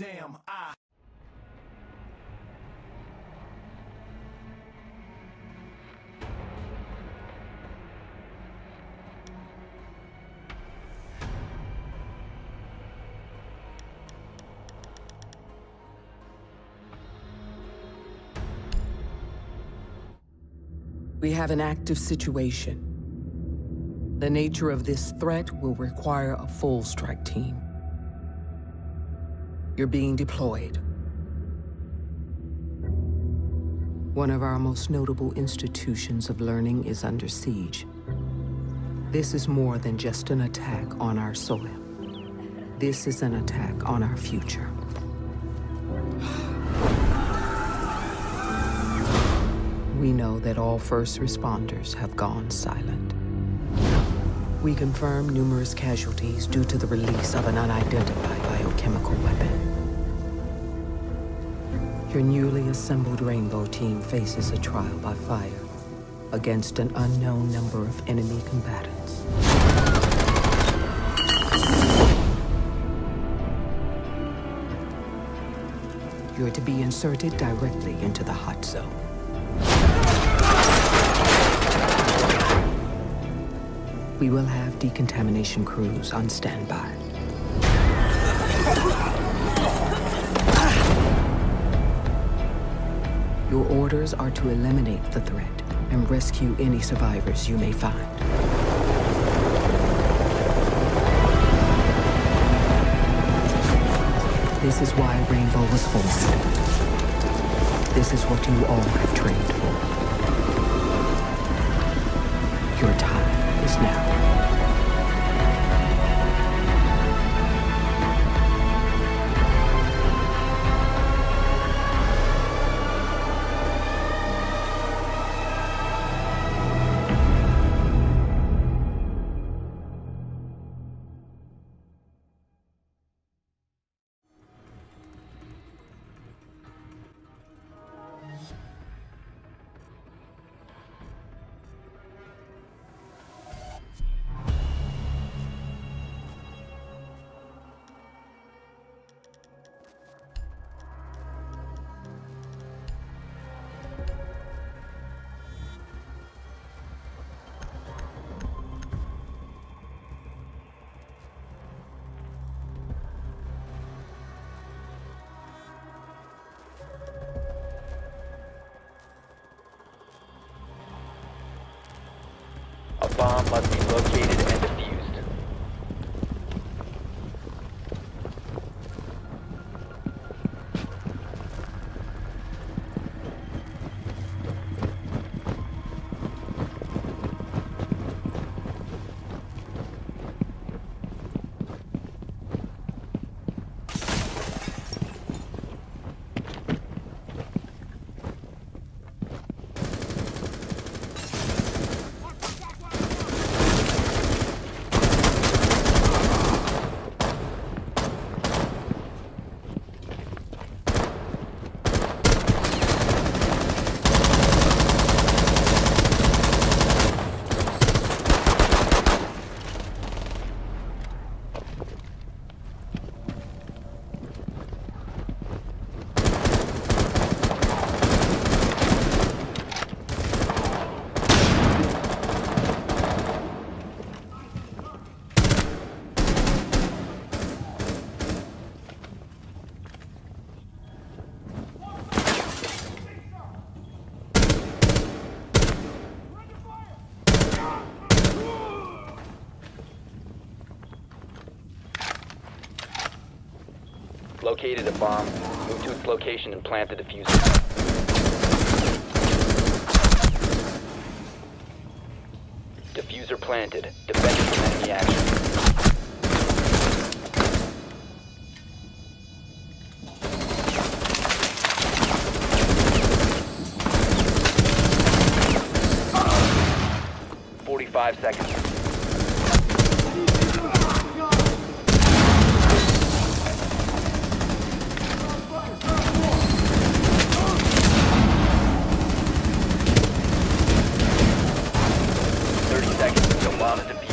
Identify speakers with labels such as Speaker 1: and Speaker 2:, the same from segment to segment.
Speaker 1: damn I.
Speaker 2: We have an active situation. The nature of this threat will require a full strike team. You're being deployed. One of our most notable institutions of learning is under siege. This is more than just an attack on our soil. This is an attack on our future. We know that all first responders have gone silent. We confirm numerous casualties due to the release of an unidentified biochemical weapon. Your newly assembled Rainbow team faces a trial by fire against an unknown number of enemy combatants. You're to be inserted directly into the hot zone. We will have decontamination crews on standby. Your orders are to eliminate the threat and rescue any survivors you may find. This is why Rainbow was formed. This is what you all have trained for. Your time is now.
Speaker 3: Bomb must be located and defused. Located a bomb. Move to its location and plant the defuser. Defuser planted. Defend it from enemy action. Forty-five seconds. Seconds until bomb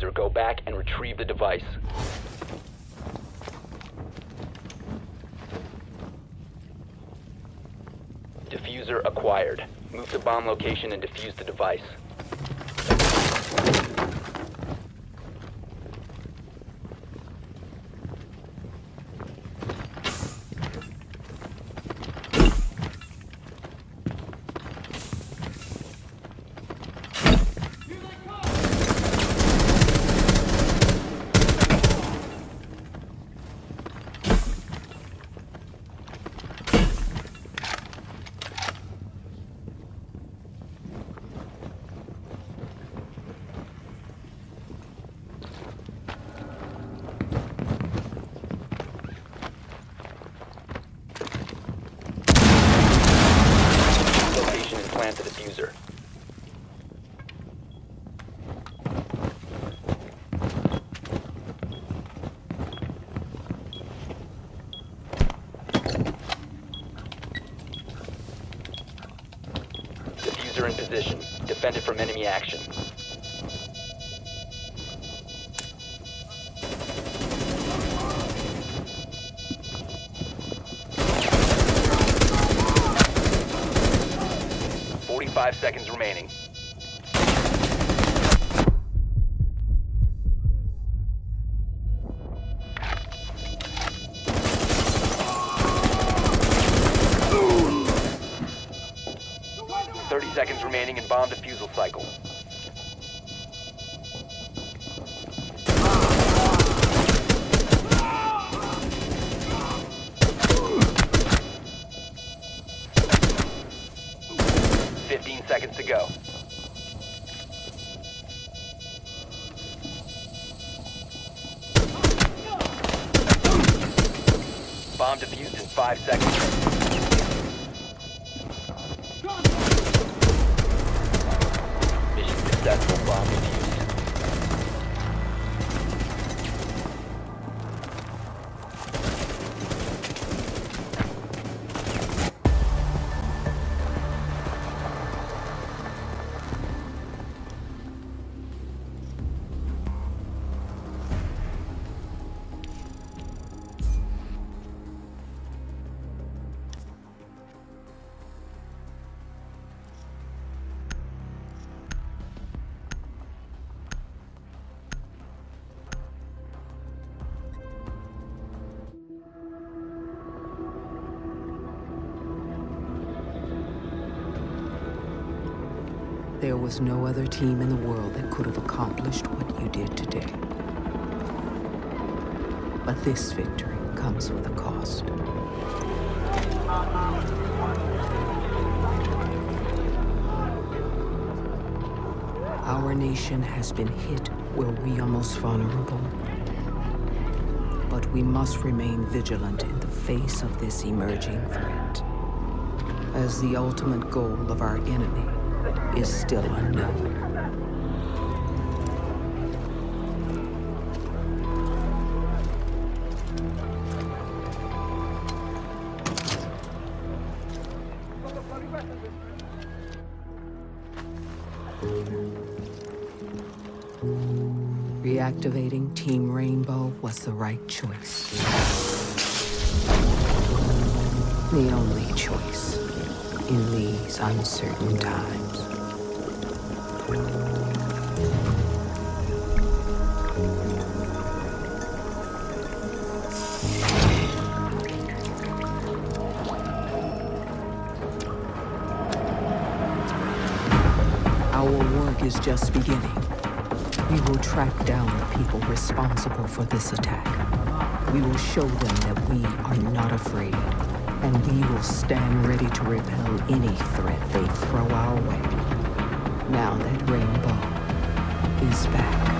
Speaker 3: defuser. Go back and retrieve the device. Defuser acquired. Move to bomb location and defuse the device. Location and plant the defuser. Defuser in position. Defend it from enemy action. Forty-five seconds remaining. Remaining in bomb defusal cycle. Fifteen seconds to go. Bomb defused in five seconds.
Speaker 2: There was no other team in the world that could have accomplished what you did today. But this victory comes with a cost. Our nation has been hit where we are most vulnerable. But we must remain vigilant in the face of this emerging threat, as the ultimate goal of our enemy is still unknown. Reactivating Team Rainbow was the right choice. The only choice in these uncertain times. Our work is just beginning. We will track down the people responsible for this attack. We will show them that we are not afraid and we will stand ready to repel any threat they throw our way. Now that Rainbow is back.